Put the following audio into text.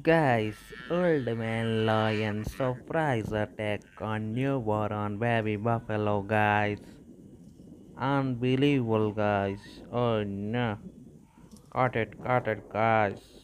Guys, old man lion surprise attack on newborn baby buffalo guys. Unbelievable guys. Oh no. Caught it, caught it guys.